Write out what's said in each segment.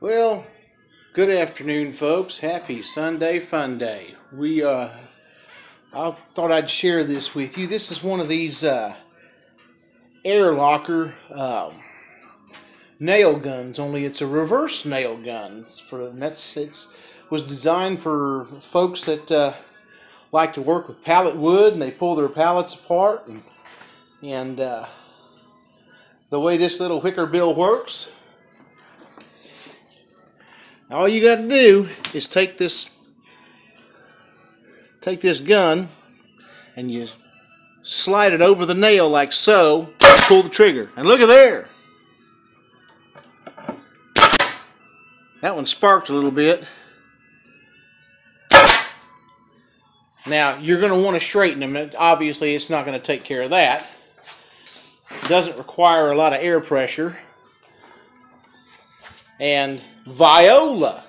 Well, good afternoon, folks. Happy Sunday Fun Day. We, uh, I thought I'd share this with you. This is one of these uh, air locker uh, nail guns, only it's a reverse nail gun. For and that's it's was designed for folks that uh, like to work with pallet wood, and they pull their pallets apart, and and uh, the way this little wicker bill works all you got to do is take this take this gun and you slide it over the nail like so pull the trigger. And look at there. That one sparked a little bit. Now you're going to want to straighten them. Obviously it's not going to take care of that. It doesn't require a lot of air pressure and Viola.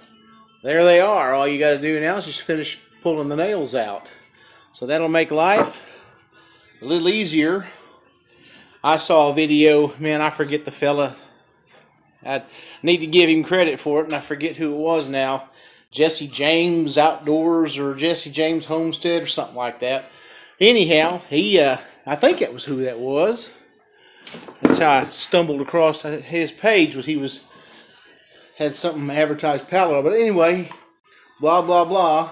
There they are. All you got to do now is just finish pulling the nails out. So that'll make life a little easier. I saw a video, man, I forget the fella. I need to give him credit for it, and I forget who it was now. Jesse James Outdoors or Jesse James Homestead or something like that. Anyhow, he, uh, I think it was who that was. That's how I stumbled across his page. Was he was had something advertised pallet. But anyway, blah, blah, blah.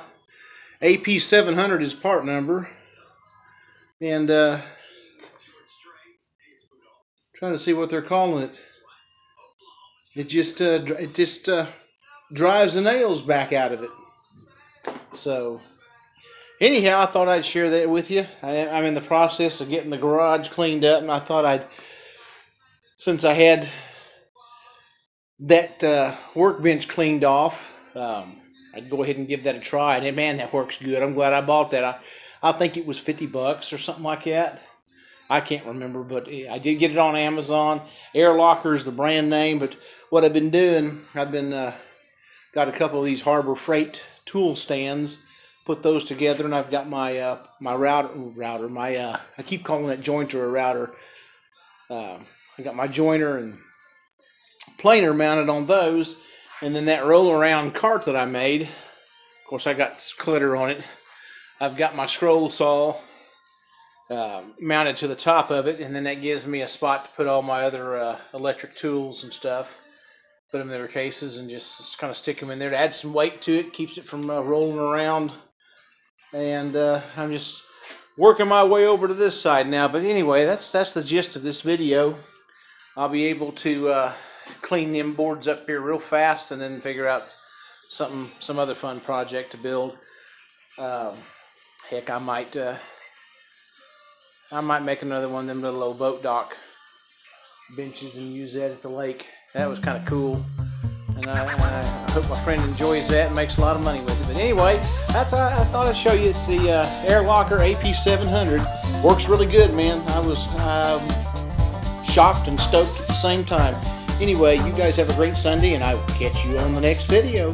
AP700 is part number. And uh, trying to see what they're calling it. It just uh, it just uh, drives the nails back out of it. So anyhow, I thought I'd share that with you. I, am in the process of getting the garage cleaned up, and I thought I'd, since I had that uh, workbench cleaned off. Um, I'd go ahead and give that a try. And man, that works good. I'm glad I bought that. I, I think it was 50 bucks or something like that. I can't remember, but I did get it on Amazon. Air Locker is the brand name, but what I've been doing, I've been uh, got a couple of these Harbor Freight tool stands, put those together, and I've got my uh, my router, router, my uh, I keep calling that jointer a router. Uh, I got my joiner and planer mounted on those. And then that roll around cart that I made, of course I got clutter on it. I've got my scroll saw uh, mounted to the top of it, and then that gives me a spot to put all my other uh, electric tools and stuff. Put them in their cases and just, just kind of stick them in there to add some weight to it, keeps it from uh, rolling around. And uh, I'm just working my way over to this side now. But anyway, that's that's the gist of this video. I'll be able to uh, clean them boards up here real fast and then figure out something, some other fun project to build. Um, heck, I might, uh, I might make another one of them little old boat dock benches and use that at the lake. That was kind of cool. And I, I, hope my friend enjoys that and makes a lot of money with it. But anyway, that's I, I thought I'd show you. It's the uh, Air Locker AP700. Works really good, man. I was um, shocked and stoked at the same time. Anyway, you guys have a great Sunday, and I will catch you on the next video.